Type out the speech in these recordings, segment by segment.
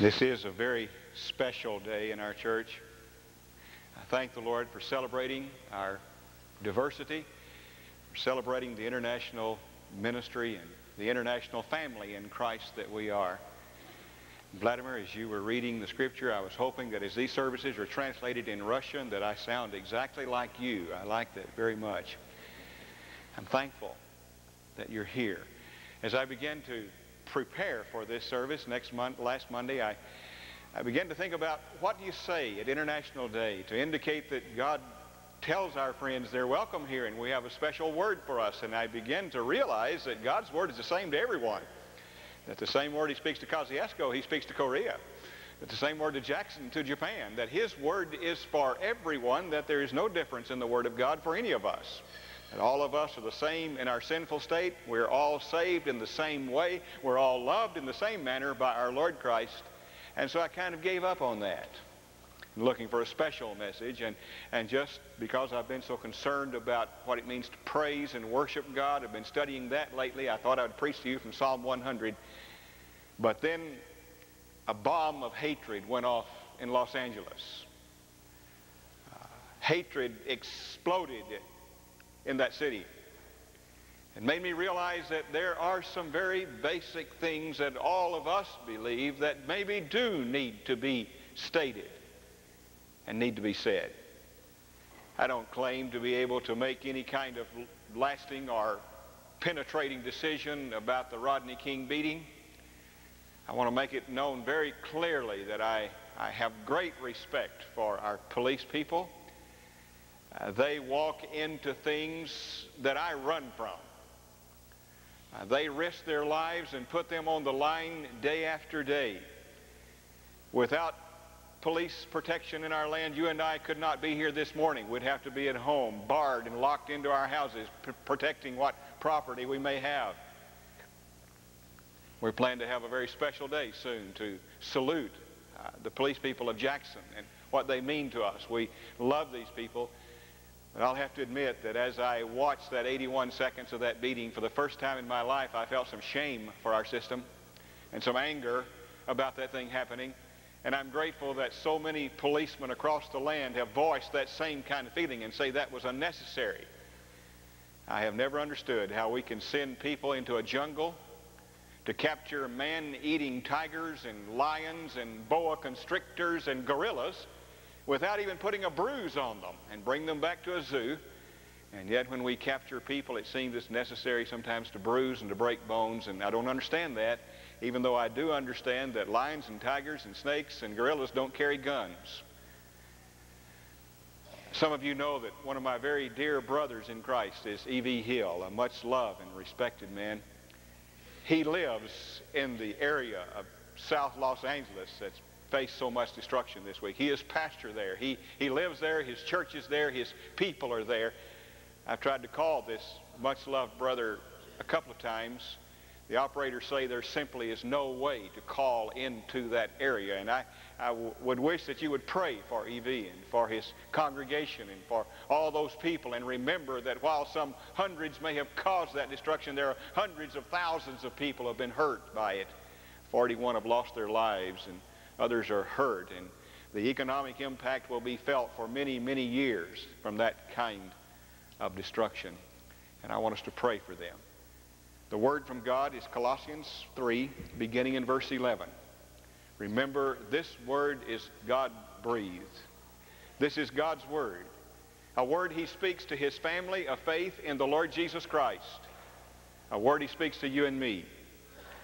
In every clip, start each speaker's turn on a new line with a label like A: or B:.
A: This is a very special day in our church. I thank the Lord for celebrating our diversity, for celebrating the international ministry and the international family in Christ that we are. Vladimir, as you were reading the scripture, I was hoping that as these services are translated in Russian, that I sound exactly like you. I like that very much. I'm thankful that you're here. As I begin to prepare for this service next month, last Monday, I, I began to think about what do you say at International Day to indicate that God tells our friends they're welcome here and we have a special word for us. And I begin to realize that God's word is the same to everyone. That the same word he speaks to Kosciusko, he speaks to Korea. That the same word to Jackson to Japan. That his word is for everyone, that there is no difference in the word of God for any of us. And all of us are the same in our sinful state. We're all saved in the same way. We're all loved in the same manner by our Lord Christ. And so I kind of gave up on that, looking for a special message. And, and just because I've been so concerned about what it means to praise and worship God, I've been studying that lately. I thought I would preach to you from Psalm 100. But then a bomb of hatred went off in Los Angeles. Uh, hatred exploded in that city. It made me realize that there are some very basic things that all of us believe that maybe do need to be stated and need to be said. I don't claim to be able to make any kind of lasting or penetrating decision about the Rodney King beating. I want to make it known very clearly that I, I have great respect for our police people. Uh, they walk into things that I run from. Uh, they risk their lives and put them on the line day after day. Without police protection in our land, you and I could not be here this morning. We'd have to be at home, barred and locked into our houses, protecting what property we may have. We plan to have a very special day soon to salute uh, the police people of Jackson and what they mean to us. We love these people. But I'll have to admit that as I watched that 81 seconds of that beating for the first time in my life, I felt some shame for our system and some anger about that thing happening. And I'm grateful that so many policemen across the land have voiced that same kind of feeling and say that was unnecessary. I have never understood how we can send people into a jungle to capture man-eating tigers and lions and boa constrictors and gorillas without even putting a bruise on them and bring them back to a zoo. And yet when we capture people, it seems it's necessary sometimes to bruise and to break bones, and I don't understand that, even though I do understand that lions and tigers and snakes and gorillas don't carry guns. Some of you know that one of my very dear brothers in Christ is E.V. Hill, a much loved and respected man. He lives in the area of South Los Angeles that's faced so much destruction this week. He is pastor there. He, he lives there. His church is there. His people are there. I've tried to call this much loved brother a couple of times. The operators say there simply is no way to call into that area. And I, I would wish that you would pray for EV and for his congregation and for all those people. And remember that while some hundreds may have caused that destruction, there are hundreds of thousands of people have been hurt by it. 41 have lost their lives. And Others are hurt, and the economic impact will be felt for many, many years from that kind of destruction. And I want us to pray for them. The word from God is Colossians 3, beginning in verse 11. Remember, this word is God-breathed. This is God's word, a word he speaks to his family of faith in the Lord Jesus Christ, a word he speaks to you and me.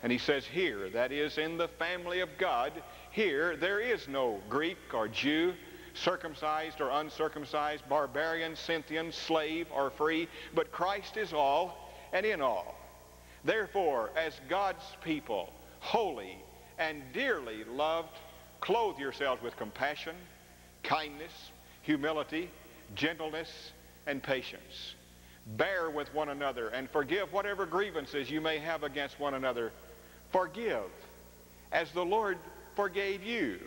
A: And he says here, that is in the family of God, here, there is no Greek or Jew, circumcised or uncircumcised, barbarian, Scythian, slave or free, but Christ is all and in all. Therefore, as God's people, holy and dearly loved, clothe yourselves with compassion, kindness, humility, gentleness, and patience. Bear with one another and forgive whatever grievances you may have against one another. Forgive as the Lord forgave you.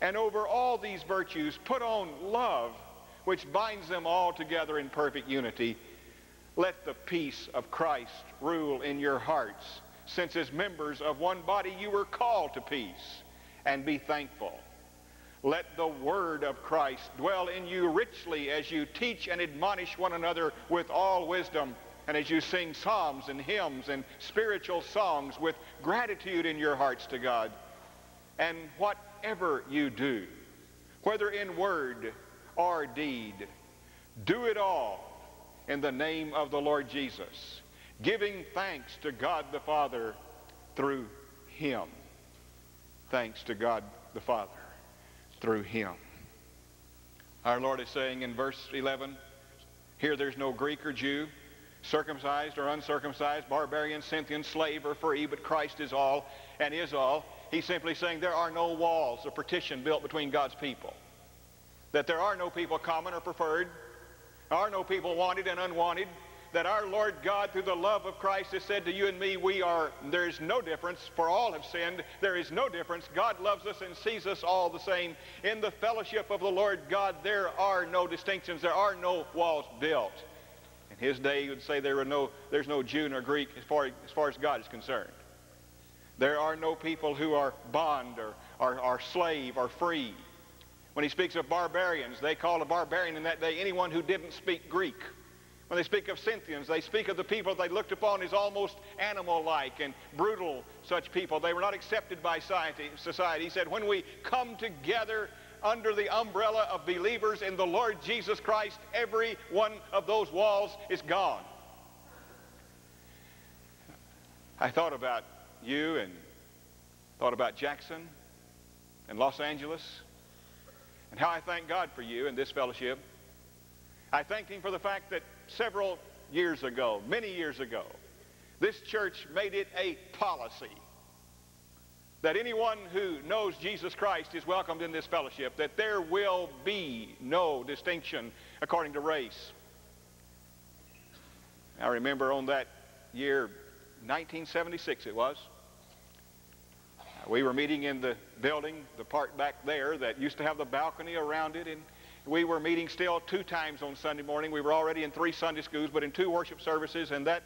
A: And over all these virtues, put on love, which binds them all together in perfect unity. Let the peace of Christ rule in your hearts, since as members of one body you were called to peace, and be thankful. Let the word of Christ dwell in you richly as you teach and admonish one another with all wisdom and as you sing psalms and hymns and spiritual songs with gratitude in your hearts to God. And whatever you do, whether in word or deed, do it all in the name of the Lord Jesus, giving thanks to God the Father through him. Thanks to God the Father through him. Our Lord is saying in verse 11, here there's no Greek or Jew, circumcised or uncircumcised, barbarian, Scythian, slave or free, but Christ is all and is all. He's simply saying there are no walls of partition built between God's people. That there are no people common or preferred. There are no people wanted and unwanted that our Lord God, through the love of Christ, has said to you and me, we are, there is no difference, for all have sinned. There is no difference. God loves us and sees us all the same. In the fellowship of the Lord God, there are no distinctions. There are no walls built. In his day, he would say there are no, there's no Jew nor Greek as far, as far as God is concerned. There are no people who are bond or, or, or slave or free. When he speaks of barbarians, they called a barbarian in that day anyone who didn't speak Greek. When they speak of Scythians, they speak of the people they looked upon as almost animal-like and brutal such people. They were not accepted by society. He said, when we come together under the umbrella of believers in the Lord Jesus Christ, every one of those walls is gone. I thought about you and thought about Jackson and Los Angeles and how I thank God for you and this fellowship. I thank him for the fact that several years ago, many years ago, this church made it a policy that anyone who knows Jesus Christ is welcomed in this fellowship, that there will be no distinction according to race. I remember on that year, 1976 it was, we were meeting in the building, the part back there that used to have the balcony around it, and we were meeting still two times on Sunday morning. We were already in three Sunday schools, but in two worship services, and that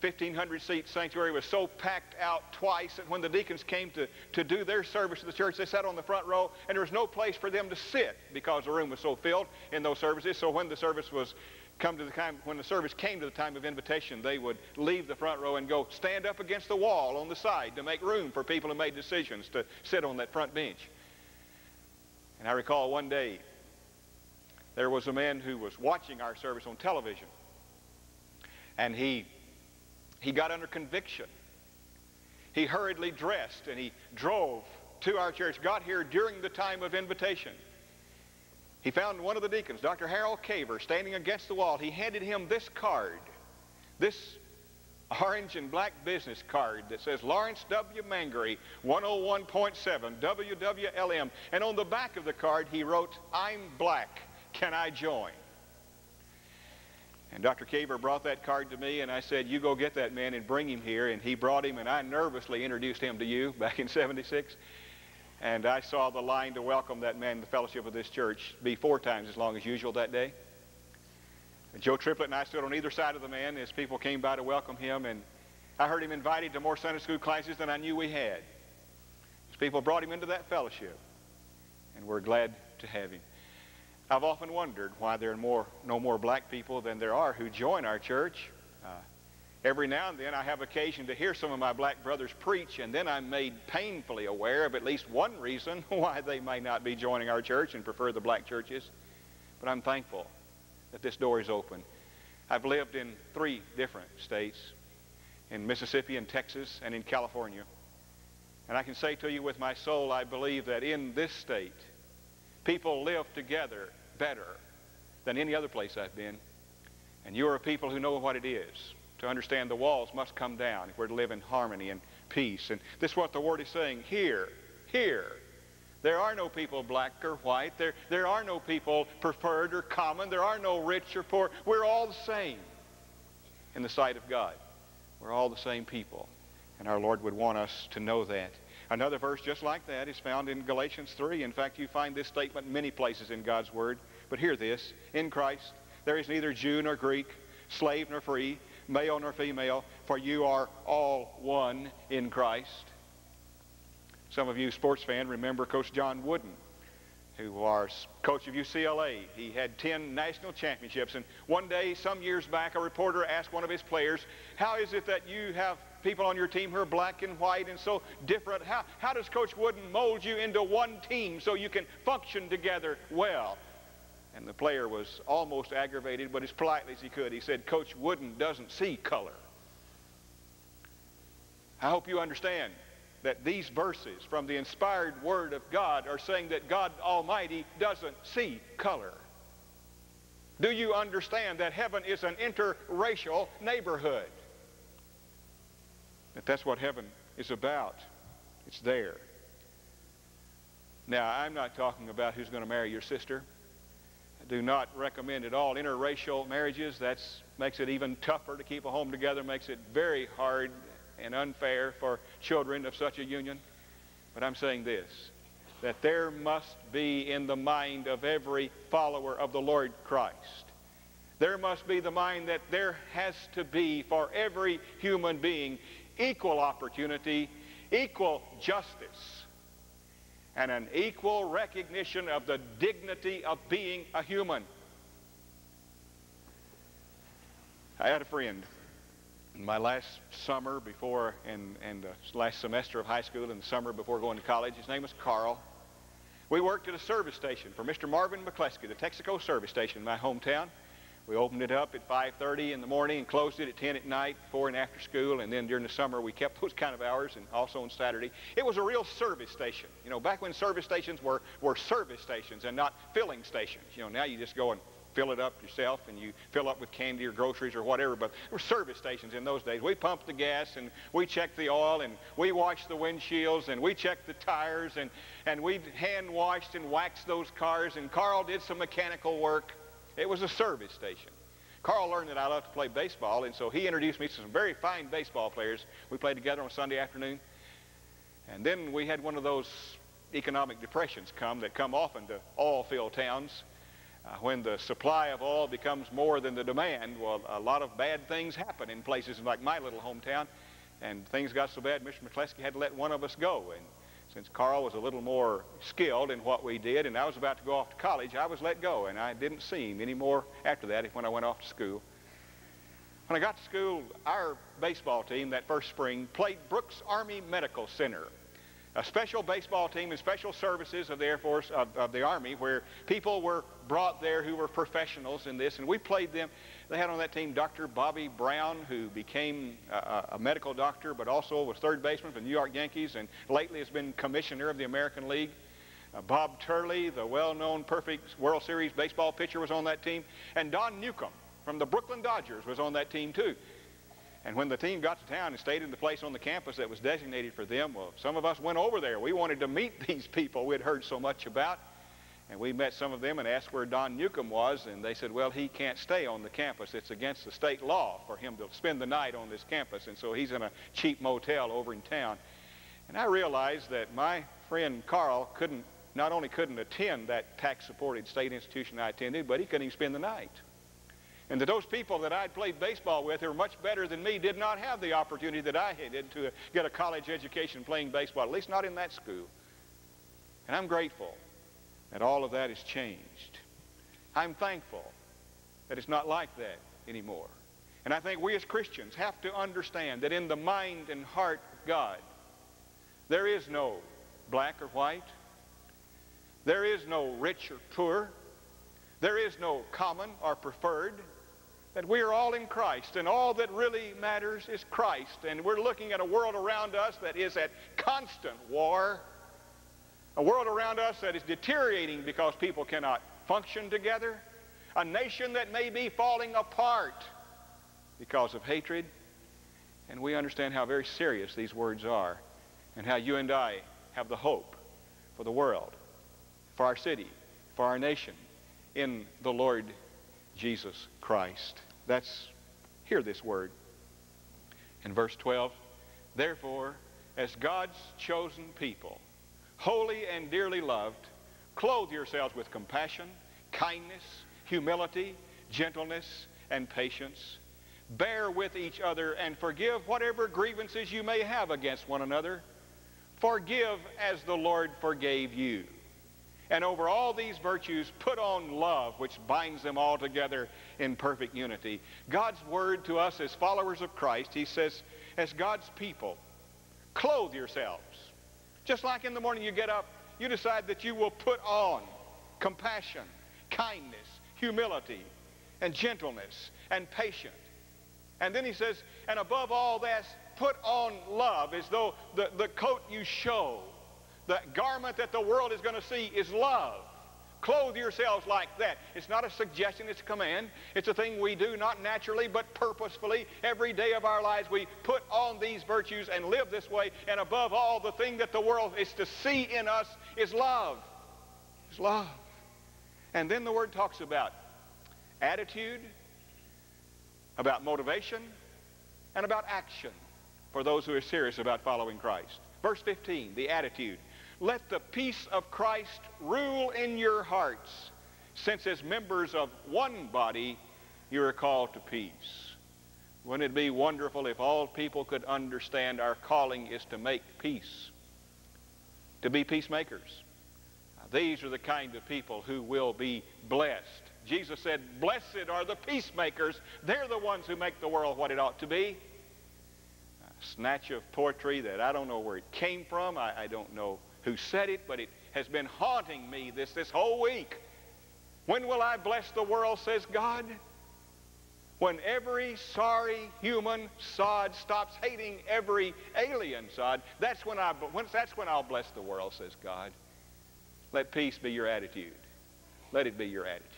A: 1,500 seat sanctuary was so packed out twice that when the deacons came to, to do their service to the church, they sat on the front row, and there was no place for them to sit because the room was so filled in those services. So when the service was come to the time, when the service came to the time of invitation, they would leave the front row and go stand up against the wall on the side to make room for people who made decisions to sit on that front bench. And I recall one day there was a man who was watching our service on television. And he, he got under conviction. He hurriedly dressed and he drove to our church, got here during the time of invitation. He found one of the deacons, Dr. Harold Caver, standing against the wall. He handed him this card, this orange and black business card that says Lawrence W. Mangry, 101.7 WWLM. And on the back of the card, he wrote, I'm black. Can I join? And Dr. Caver brought that card to me, and I said, you go get that man and bring him here. And he brought him, and I nervously introduced him to you back in 76. And I saw the line to welcome that man in the fellowship of this church be four times as long as usual that day. And Joe Triplett and I stood on either side of the man as people came by to welcome him, and I heard him invited to more Sunday school classes than I knew we had. As people brought him into that fellowship, and we're glad to have him. I've often wondered why there are more, no more black people than there are who join our church. Uh, every now and then I have occasion to hear some of my black brothers preach, and then I'm made painfully aware of at least one reason why they may not be joining our church and prefer the black churches. But I'm thankful that this door is open. I've lived in three different states, in Mississippi and Texas and in California. And I can say to you with my soul, I believe that in this state, People live together better than any other place I've been. And you are a people who know what it is to understand the walls must come down if we're to live in harmony and peace. And this is what the Word is saying here, here. There are no people black or white. There, there are no people preferred or common. There are no rich or poor. We're all the same in the sight of God. We're all the same people. And our Lord would want us to know that. Another verse just like that is found in Galatians 3. In fact, you find this statement many places in God's Word. But hear this. In Christ, there is neither Jew nor Greek, slave nor free, male nor female, for you are all one in Christ. Some of you sports fans remember Coach John Wooden, who was coach of UCLA. He had 10 national championships. And one day, some years back, a reporter asked one of his players, how is it that you have people on your team who are black and white and so different? How, how does Coach Wooden mold you into one team so you can function together well? And the player was almost aggravated, but as politely as he could, he said, Coach Wooden doesn't see color. I hope you understand that these verses from the inspired Word of God are saying that God Almighty doesn't see color. Do you understand that heaven is an interracial neighborhood? That that's what heaven is about. It's there. Now, I'm not talking about who's going to marry your sister. Do not recommend at all interracial marriages. That makes it even tougher to keep a home together, makes it very hard and unfair for children of such a union. But I'm saying this, that there must be in the mind of every follower of the Lord Christ, there must be the mind that there has to be for every human being equal opportunity, equal justice, and an equal recognition of the dignity of being a human. I had a friend my last summer before, and, and last semester of high school and the summer before going to college, his name was Carl. We worked at a service station for Mr. Marvin McCleskey, the Texaco service station in my hometown. We opened it up at 5.30 in the morning and closed it at 10 at night, before and after school, and then during the summer we kept those kind of hours and also on Saturday. It was a real service station. You know, back when service stations were, were service stations and not filling stations. You know, now you just go and fill it up yourself and you fill up with candy or groceries or whatever. But there were service stations in those days. We pumped the gas and we checked the oil and we washed the windshields and we checked the tires and, and we hand washed and waxed those cars and Carl did some mechanical work. It was a service station. Carl learned that I loved to play baseball, and so he introduced me to some very fine baseball players. We played together on Sunday afternoon. And then we had one of those economic depressions come that come often to oil-filled towns. Uh, when the supply of oil becomes more than the demand, well, a lot of bad things happen in places like my little hometown. And things got so bad, Mr. McCleskey had to let one of us go. And since Carl was a little more skilled in what we did, and I was about to go off to college, I was let go. And I didn't see him anymore after that when I went off to school. When I got to school, our baseball team that first spring played Brooks Army Medical Center a special baseball team and special services of the Air Force, of, of, the Army, where people were brought there who were professionals in this, and we played them. They had on that team Dr. Bobby Brown, who became a, a medical doctor, but also was third baseman for the New York Yankees, and lately has been commissioner of the American League. Uh, Bob Turley, the well-known perfect World Series baseball pitcher, was on that team, and Don Newcombe from the Brooklyn Dodgers was on that team too. And when the team got to town and stayed in the place on the campus that was designated for them, well, some of us went over there. We wanted to meet these people we'd heard so much about. And we met some of them and asked where Don Newcombe was, and they said, well, he can't stay on the campus. It's against the state law for him to spend the night on this campus, and so he's in a cheap motel over in town. And I realized that my friend Carl couldn't, not only couldn't attend that tax-supported state institution I attended, but he couldn't even spend the night. And that those people that I'd played baseball with who were much better than me did not have the opportunity that I had to get a college education playing baseball, at least not in that school. And I'm grateful that all of that has changed. I'm thankful that it's not like that anymore. And I think we as Christians have to understand that in the mind and heart of God, there is no black or white. There is no rich or poor. There is no common or preferred that we are all in Christ, and all that really matters is Christ. And we're looking at a world around us that is at constant war, a world around us that is deteriorating because people cannot function together, a nation that may be falling apart because of hatred. And we understand how very serious these words are and how you and I have the hope for the world, for our city, for our nation in the Lord Jesus Christ. That's, hear this word. In verse 12, therefore, as God's chosen people, holy and dearly loved, clothe yourselves with compassion, kindness, humility, gentleness, and patience. Bear with each other and forgive whatever grievances you may have against one another. Forgive as the Lord forgave you. And over all these virtues, put on love, which binds them all together in perfect unity. God's word to us as followers of Christ, he says, as God's people, clothe yourselves. Just like in the morning you get up, you decide that you will put on compassion, kindness, humility, and gentleness, and patience. And then he says, and above all this, put on love as though the, the coat you show, the garment that the world is going to see is love. Clothe yourselves like that. It's not a suggestion, it's a command. It's a thing we do not naturally but purposefully. Every day of our lives we put on these virtues and live this way. And above all, the thing that the world is to see in us is love. Is love. And then the word talks about attitude, about motivation, and about action for those who are serious about following Christ. Verse 15, the attitude. Let the peace of Christ rule in your hearts, since as members of one body you are called to peace. Wouldn't it be wonderful if all people could understand our calling is to make peace, to be peacemakers? These are the kind of people who will be blessed. Jesus said, blessed are the peacemakers. They're the ones who make the world what it ought to be. A snatch of poetry that I don't know where it came from. I, I don't know who said it, but it has been haunting me this, this whole week. When will I bless the world, says God? When every sorry human sod stops hating every alien sod, that's when, I, that's when I'll bless the world, says God. Let peace be your attitude. Let it be your attitude.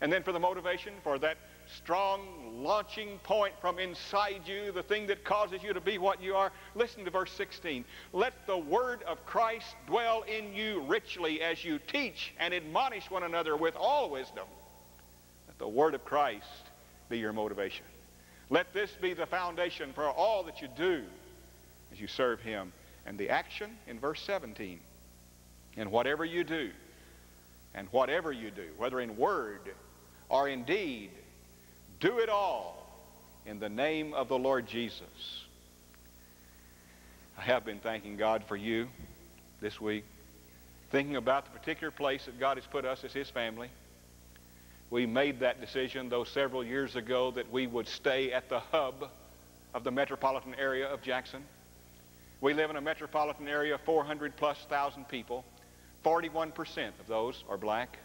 A: And then for the motivation, for that strong launching point from inside you, the thing that causes you to be what you are. Listen to verse 16. Let the word of Christ dwell in you richly as you teach and admonish one another with all wisdom. Let the word of Christ be your motivation. Let this be the foundation for all that you do as you serve him. And the action in verse 17. And whatever you do, and whatever you do, whether in word or in deed, do it all in the name of the Lord Jesus. I have been thanking God for you this week, thinking about the particular place that God has put us as his family. We made that decision, though, several years ago that we would stay at the hub of the metropolitan area of Jackson. We live in a metropolitan area of 400 plus thousand people. 41% of those are black.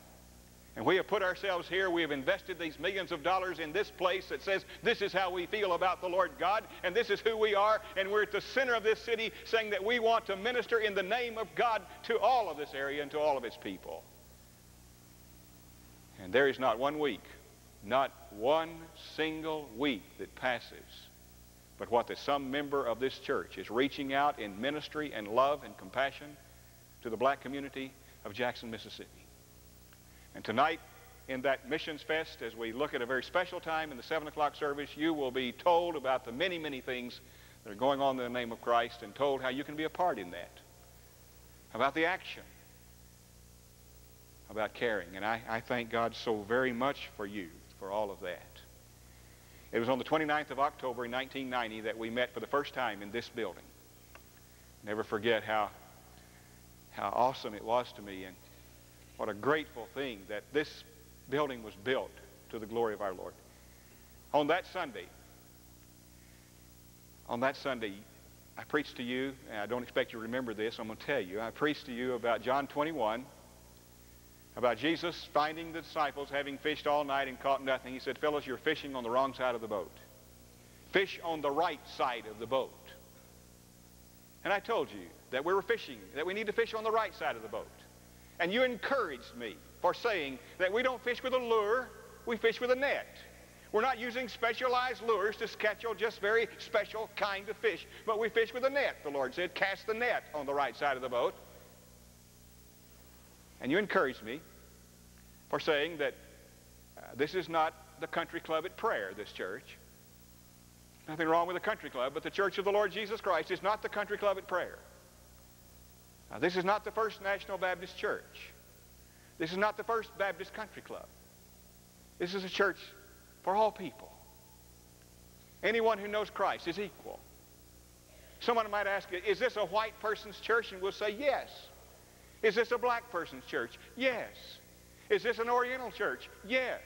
A: And we have put ourselves here. We have invested these millions of dollars in this place that says this is how we feel about the Lord God, and this is who we are, and we're at the center of this city saying that we want to minister in the name of God to all of this area and to all of its people. And there is not one week, not one single week that passes, but what that some member of this church is reaching out in ministry and love and compassion to the black community of Jackson, Mississippi. And tonight, in that Missions Fest, as we look at a very special time in the 7 o'clock service, you will be told about the many, many things that are going on in the name of Christ and told how you can be a part in that. About the action. About caring. And I, I thank God so very much for you, for all of that. It was on the 29th of October in 1990 that we met for the first time in this building. Never forget how, how awesome it was to me. And what a grateful thing that this building was built to the glory of our Lord. On that Sunday, on that Sunday, I preached to you, and I don't expect you to remember this, I'm going to tell you. I preached to you about John 21, about Jesus finding the disciples having fished all night and caught nothing. He said, Fellas, you're fishing on the wrong side of the boat. Fish on the right side of the boat. And I told you that we were fishing, that we need to fish on the right side of the boat. And you encouraged me for saying that we don't fish with a lure, we fish with a net. We're not using specialized lures to catch just very special kind of fish, but we fish with a net, the Lord said. Cast the net on the right side of the boat. And you encouraged me for saying that uh, this is not the country club at prayer, this church. Nothing wrong with the country club, but the church of the Lord Jesus Christ is not the country club at prayer. Now, this is not the First National Baptist Church. This is not the First Baptist Country Club. This is a church for all people. Anyone who knows Christ is equal. Someone might ask, you, is this a white person's church? And we'll say, yes. Is this a black person's church? Yes. Is this an Oriental church? Yes.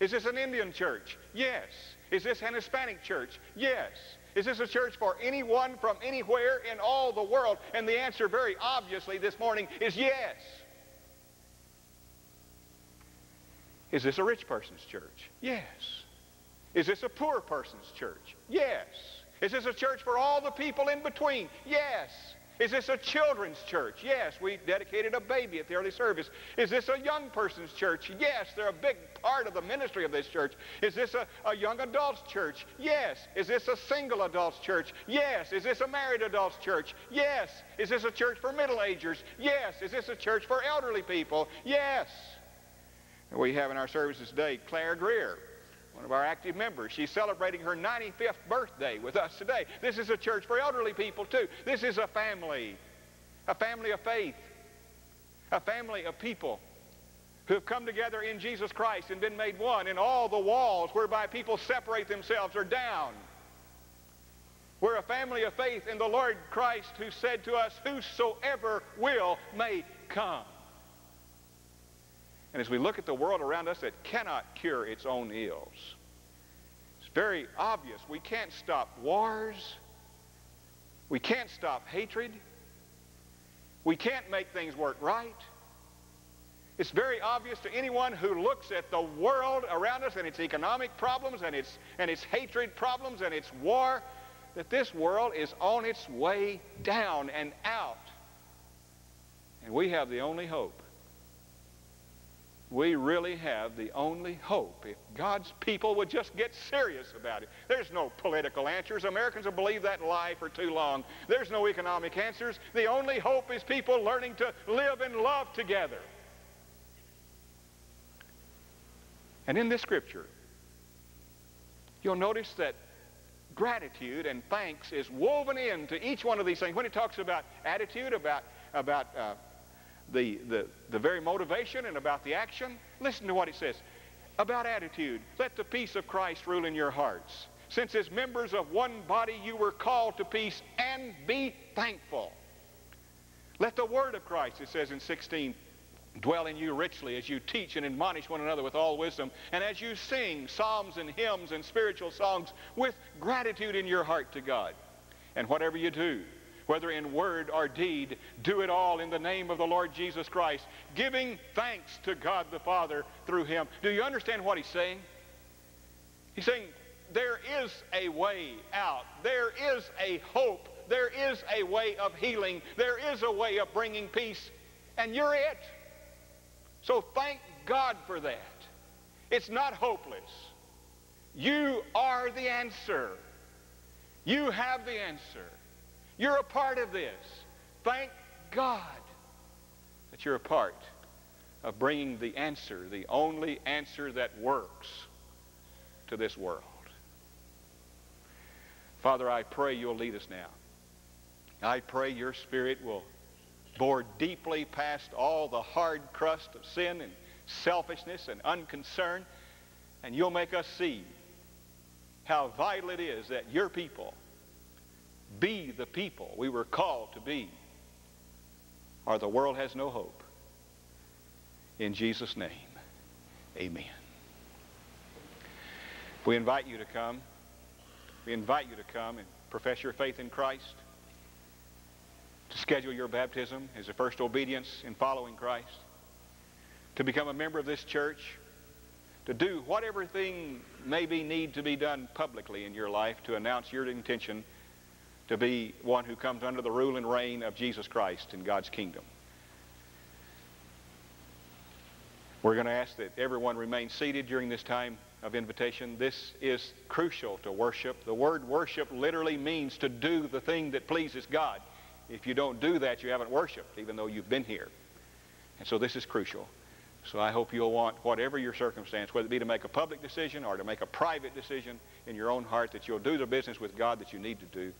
A: Is this an Indian church? Yes. Is this an Hispanic church? Yes. Is this a church for anyone from anywhere in all the world? And the answer very obviously this morning is yes. Is this a rich person's church? Yes. Is this a poor person's church? Yes. Is this a church for all the people in between? Yes. Is this a children's church? Yes, we dedicated a baby at the early service. Is this a young person's church? Yes, they're a big part of the ministry of this church. Is this a, a young adults church? Yes. Is this a single adults church? Yes. Is this a married adults church? Yes. Is this a church for middle-agers? Yes. Is this a church for elderly people? Yes. We have in our services today Claire Greer one of our active members. She's celebrating her 95th birthday with us today. This is a church for elderly people, too. This is a family, a family of faith, a family of people who have come together in Jesus Christ and been made one, and all the walls whereby people separate themselves are down. We're a family of faith in the Lord Christ who said to us, Whosoever will may come. And as we look at the world around us that cannot cure its own ills, it's very obvious we can't stop wars. We can't stop hatred. We can't make things work right. It's very obvious to anyone who looks at the world around us and its economic problems and its, and its hatred problems and its war that this world is on its way down and out. And we have the only hope we really have the only hope if God's people would just get serious about it. There's no political answers. Americans have believed that lie for too long. There's no economic answers. The only hope is people learning to live and love together. And in this scripture, you'll notice that gratitude and thanks is woven into each one of these things. When it talks about attitude, about, about uh, the, the, the very motivation and about the action. Listen to what it says. About attitude, let the peace of Christ rule in your hearts. Since as members of one body you were called to peace and be thankful. Let the word of Christ, it says in 16, dwell in you richly as you teach and admonish one another with all wisdom, and as you sing psalms and hymns and spiritual songs with gratitude in your heart to God. And whatever you do, whether in word or deed, do it all in the name of the Lord Jesus Christ, giving thanks to God the Father through him. Do you understand what he's saying? He's saying there is a way out. There is a hope. There is a way of healing. There is a way of bringing peace. And you're it. So thank God for that. It's not hopeless. You are the answer. You have the answer. You're a part of this. Thank God that you're a part of bringing the answer, the only answer that works to this world. Father, I pray you'll lead us now. I pray your spirit will bore deeply past all the hard crust of sin and selfishness and unconcern, and you'll make us see how vital it is that your people be the people we were called to be, or the world has no hope. In Jesus' name, amen. We invite you to come. We invite you to come and profess your faith in Christ, to schedule your baptism as a first obedience in following Christ, to become a member of this church, to do whatever thing maybe need to be done publicly in your life to announce your intention to be one who comes under the rule and reign of Jesus Christ in God's kingdom. We're going to ask that everyone remain seated during this time of invitation. This is crucial to worship. The word worship literally means to do the thing that pleases God. If you don't do that, you haven't worshiped, even though you've been here. And so this is crucial. So I hope you'll want, whatever your circumstance, whether it be to make a public decision or to make a private decision in your own heart, that you'll do the business with God that you need to do.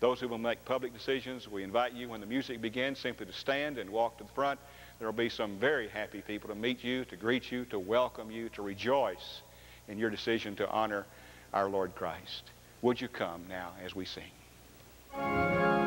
A: Those who will make public decisions, we invite you when the music begins simply to stand and walk to the front. There will be some very happy people to meet you, to greet you, to welcome you, to rejoice in your decision to honor our Lord Christ. Would you come now as we sing?